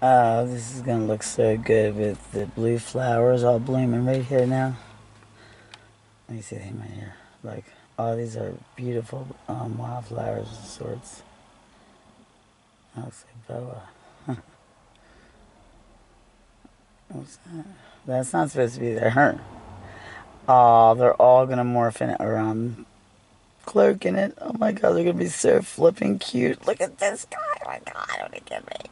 Oh, this is gonna look so good with the blue flowers all blooming right here now. Let me see them right here. Like, all these are beautiful um, wildflowers of sorts. That looks like boa. What's that? That's not supposed to be there. Oh, they're all gonna morph in it around cloak in it. Oh my god, they're gonna be so flipping cute. Look at this guy. Oh my god, don't it get me?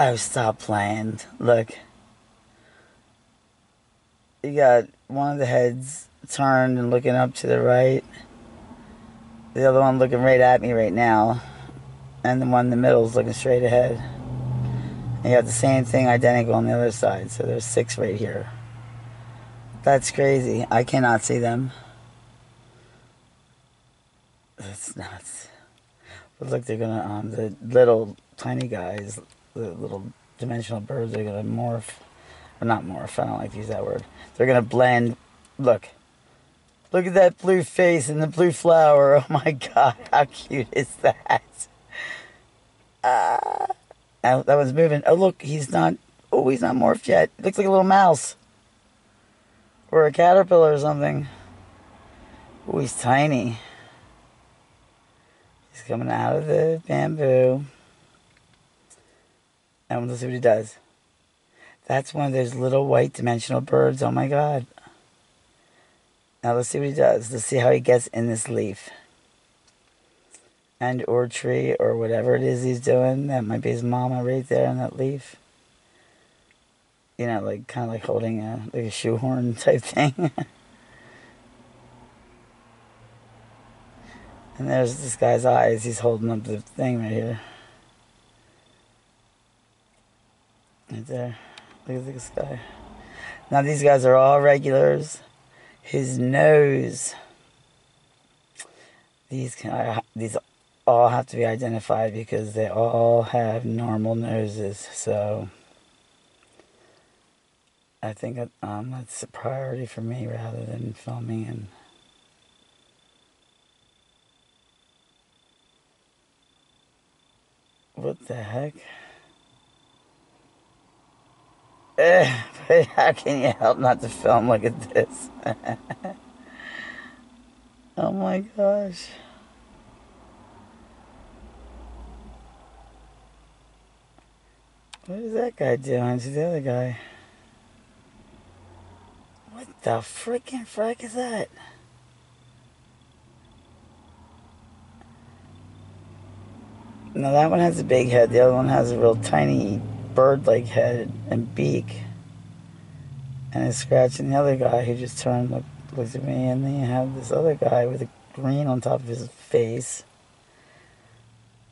Oh, stop playing. Look. You got one of the heads turned and looking up to the right. The other one looking right at me right now. And the one in the middle is looking straight ahead. And you got the same thing identical on the other side. So there's six right here. That's crazy. I cannot see them. That's nuts. But look, they're gonna, um, the little tiny guys the little dimensional birds are gonna morph, or not morph. I don't like to use that word. They're gonna blend. Look, look at that blue face and the blue flower. Oh my god, how cute is that? Ah, uh, that one's moving. Oh look, he's not. Oh, he's not morphed yet. Looks like a little mouse or a caterpillar or something. Oh, he's tiny. He's coming out of the bamboo. And let's see what he does. That's one of those little white dimensional birds. Oh my god. Now let's see what he does. Let's see how he gets in this leaf. And or tree or whatever it is he's doing. That might be his mama right there in that leaf. You know, like kind of like holding a like a shoehorn type thing. and there's this guy's eyes. He's holding up the thing right here. Right there. Look at this guy. Now these guys are all regulars. His nose. These can these all have to be identified because they all have normal noses. So I think um, that's a priority for me rather than filming and. What the heck? But eh, how can you help not to film? Look at this. oh my gosh. What is that guy doing to the other guy? What the freaking frick is that? Now that one has a big head, the other one has a real tiny bird-like head and beak. And is scratching the other guy who just turned look, looked at me. And then you have this other guy with a green on top of his face.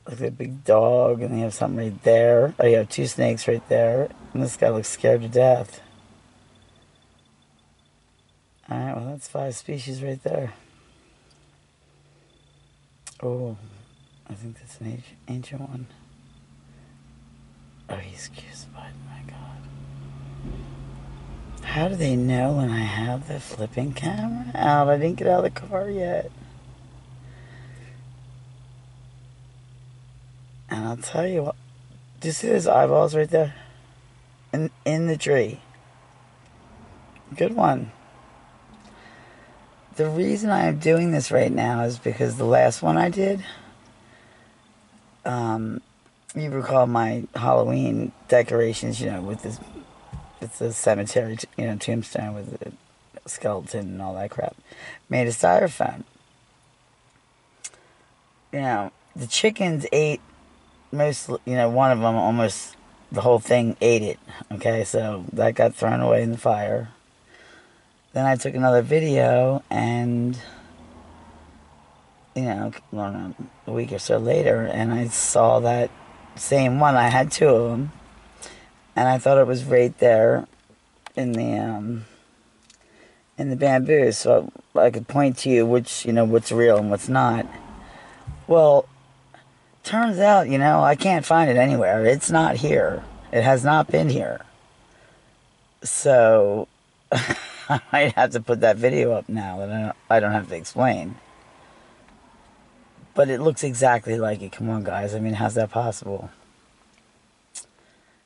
Like a big dog, and you have something right there. Oh, you have two snakes right there. And this guy looks scared to death. Alright, well, that's five species right there. Oh, I think that's an ancient one. Oh, he's crucified, my God. How do they know when I have the flipping camera out? I didn't get out of the car yet. And I'll tell you what. Do you see those eyeballs right there? In, in the tree. Good one. The reason I'm doing this right now is because the last one I did, um, you recall my Halloween decorations, you know, with this, it's a cemetery, you know, tombstone with a skeleton and all that crap, made of styrofoam. You know, the chickens ate most, you know, one of them almost the whole thing ate it. Okay, so that got thrown away in the fire. Then I took another video and you know, a week or so later, and I saw that same one. I had two of them, and I thought it was right there in the um, in the bamboo, so I could point to you which you know what's real and what's not. Well, turns out you know I can't find it anywhere. It's not here. It has not been here. So I might have to put that video up now that I don't, I don't have to explain. But it looks exactly like it. Come on, guys. I mean, how's that possible?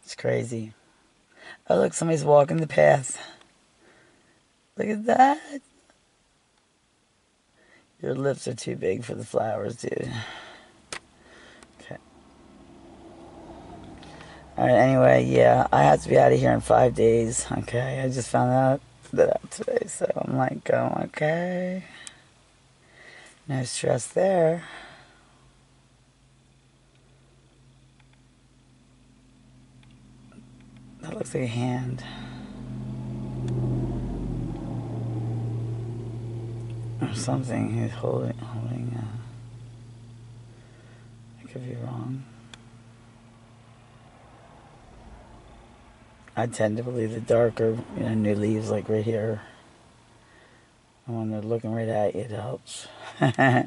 It's crazy. Oh, look, somebody's walking the path. Look at that. Your lips are too big for the flowers, dude. Okay. Alright, anyway, yeah, I have to be out of here in five days. Okay, I just found out that out today, so I'm like, going, okay. No stress there. That looks like a hand. Or something he's holding, holding, uh, I could be wrong. I tend to believe the darker, you know, new leaves like right here. And when they're looking right at you, it helps.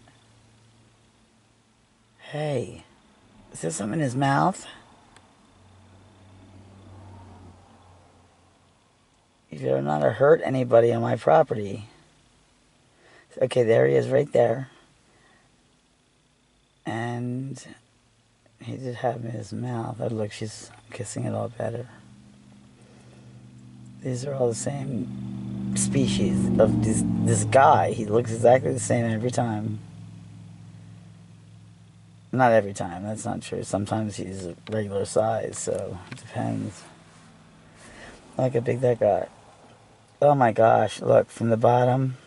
hey, is there something in his mouth? You better not hurt anybody on my property. Okay, there he is right there. And he did have in his mouth. Oh, look, she's kissing it all better. These are all the same species of this, this guy. He looks exactly the same every time. Not every time, that's not true. Sometimes he's a regular size, so it depends. Look how big that got. Oh my gosh, look, from the bottom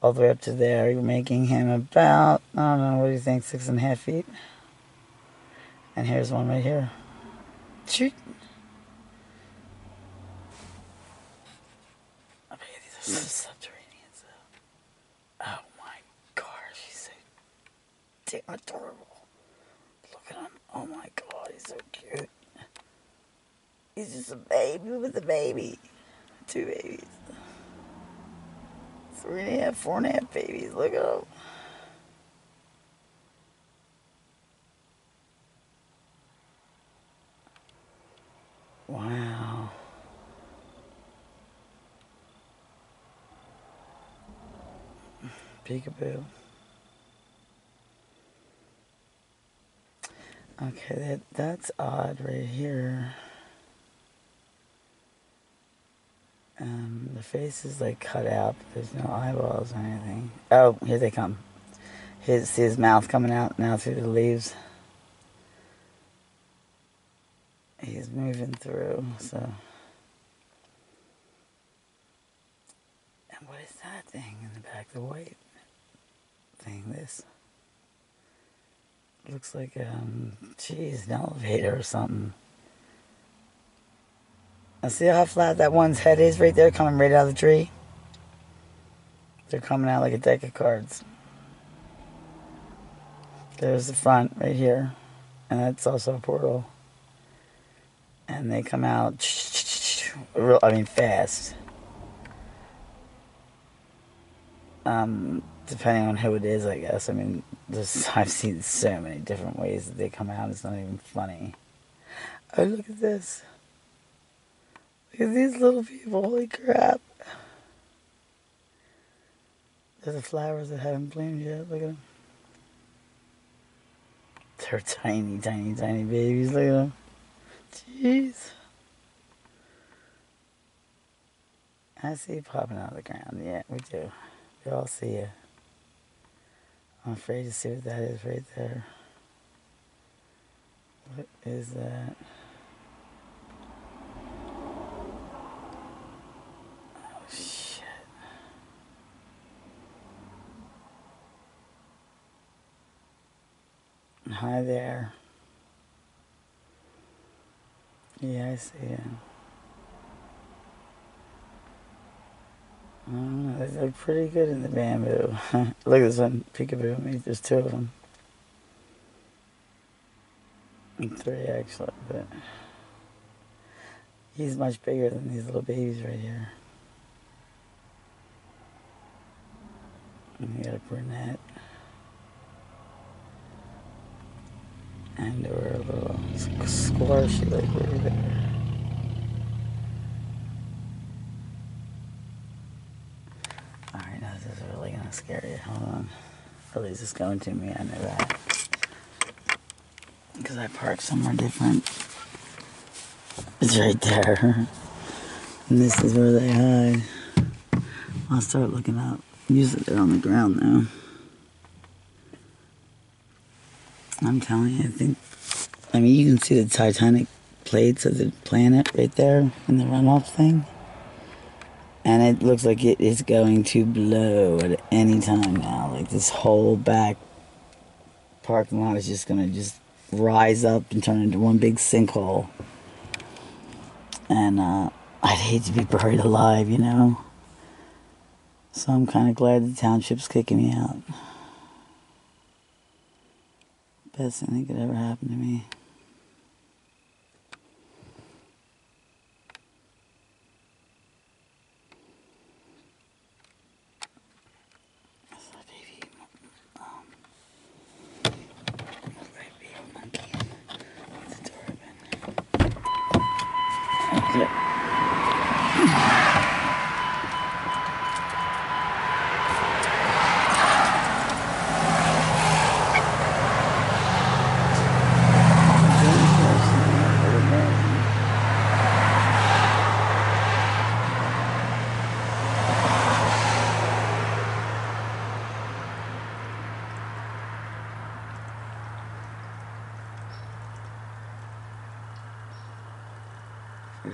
all the way up to there, you're making him about, I don't know, what do you think, six and a half feet? And here's one right here. Shoot. I bet these are subterranean, so. Oh my gosh, he's so adorable. Look at him. Oh my god, he's so cute. He's just a baby with a baby two babies. Three and a half, four and a half babies. Look at them. Peekaboo. Okay, that that's odd right here. Um, the face is like cut out, but there's no eyeballs or anything. Oh, here they come. His, see his mouth coming out now through the leaves. He's moving through, so. And what is that thing in the back? The white thing, this. Looks like, um, geez, an elevator or something. Now see how flat that one's head is right there coming right out of the tree? They're coming out like a deck of cards. There's the front right here. And that's also a portal. And they come out, real, I mean fast. Um, depending on who it is, I guess. I mean, I've seen so many different ways that they come out. It's not even funny. Oh, look at this. Look at these little people, holy crap. There's the flowers that haven't bloomed yet, look at them. They're tiny, tiny, tiny babies, look at them. Jeez. I see popping out of the ground, yeah, we do. We all see you. I'm afraid to see what that is right there. What is that? Oh, Hi there. Yeah, I see it. I they look pretty good in the bamboo. look at this one, peekaboo. Mean, there's two of them. And three, actually, but he's much bigger than these little babies right here. And you got a brunette. and they were a little squashy like right there. Alright, now this is really gonna scare you. Hold on. At least it's going to me, I know that. Because I parked somewhere different. It's right there. And this is where they hide. I'll start looking up. Usually they're on the ground though. I'm telling you, I think. I mean, you can see the Titanic plates of the planet right there in the runoff thing. And it looks like it is going to blow at any time now. Like this whole back parking lot is just going to just rise up and turn into one big sinkhole. And uh, I'd hate to be buried alive, you know? So I'm kind of glad the township's kicking me out. Best thing that could ever happen to me. That's a baby, um, baby monkey with the door open. Okay.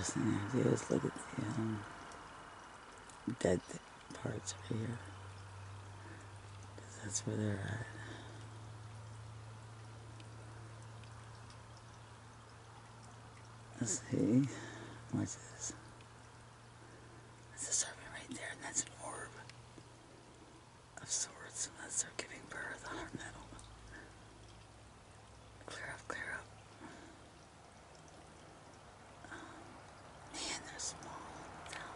First thing I do is look at the um, dead parts right here. 'Cause that's where they're at. Let's see. What's this? That's a serpent right there, and that's an orb of sorts, and that's their giving birth on our metal. Clear up, clear up. Man, they're small. Down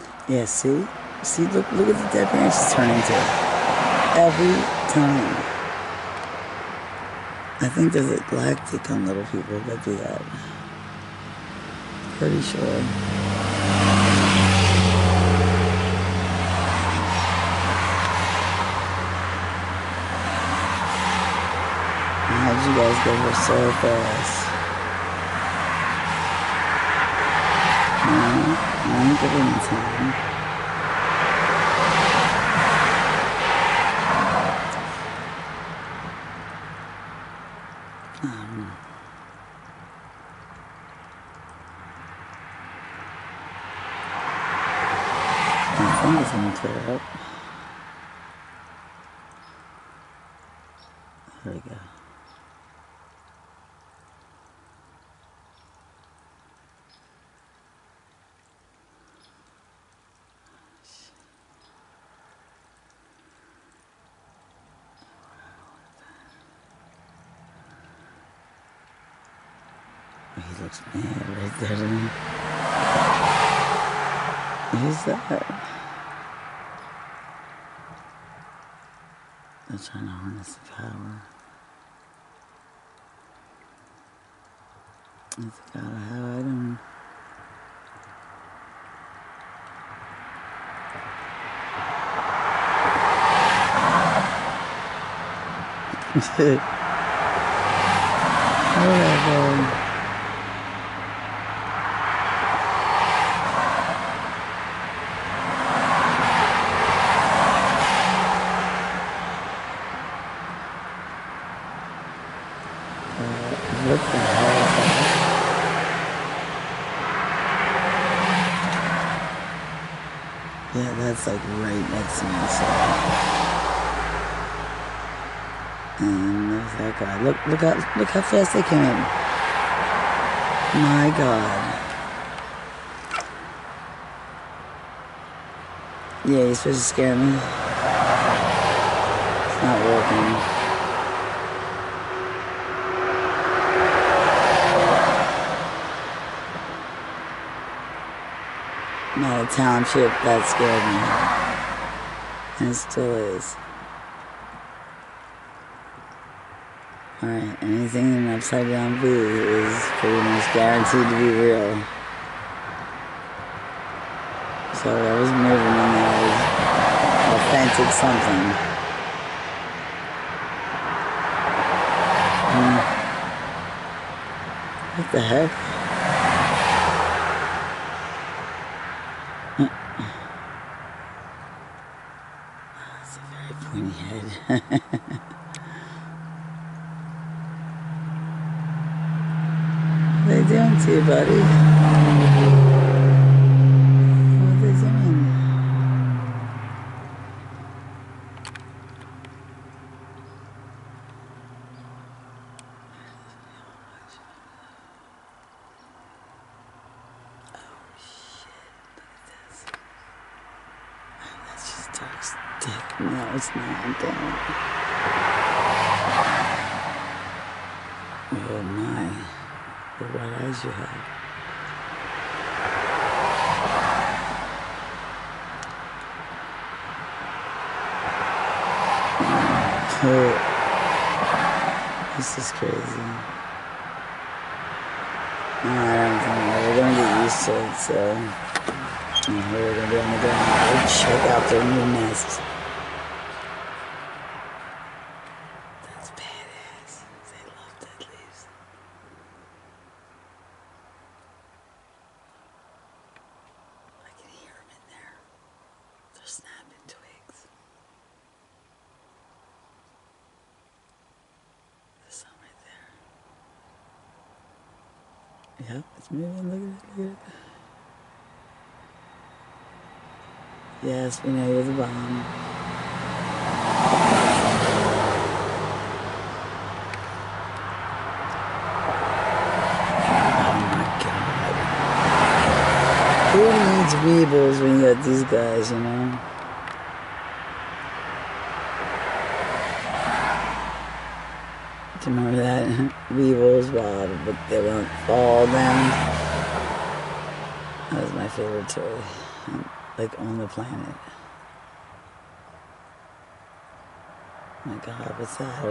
with it. Yeah, see? See, look look at the dead branches turn into. Every time. I think there's a galactic on little people that do that. Pretty sure. How'd you guys here so fast? No, I ain't giving you time. Um, I think it's gonna looks mad right there me. Who's that? They're trying to harness the power. I forgot how I don't. Whatever. What the hell is that? Yeah, that's like right next to me. So. And there's that guy. Look, how, look how fast they came. My God. Yeah, you're supposed to scare me. It's not working. Not a township, that scared me. And it still is. Alright, anything in upside down V is pretty much guaranteed to be real. So was moving in there is authentic something. Hmm. the heck? That's a very pointy head. what are they doing to you, buddy? What are they doing? That's just Doug's dick. No, it's not. Oh my. The white eyes you have. This is crazy. Don't think we're gonna get used to it, so and we're gonna be on the ground. Check out their new nests. That's badass. They love dead leaves. I can hear them in there. They're snapping twigs. There's some right there. Yep, it's it. Yes, we know you're the bomb. Oh. Who needs weebles when you got these guys, you know? Do you remember that? Weebles, wow, but they won't fall down. Favorite toy. Like on the planet. my god, what's that?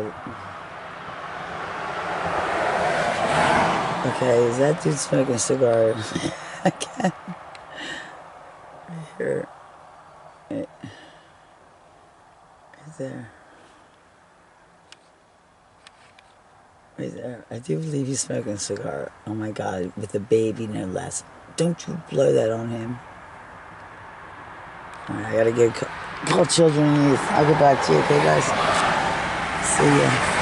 Okay, is that dude smoking a cigar? I can't. Here. Right. right there. Right there. I do believe he's smoking a cigar. Oh my god, with a baby no less. Don't you blow that on him. Alright, I gotta get call children and youth. I'll get back to you, okay guys? See ya.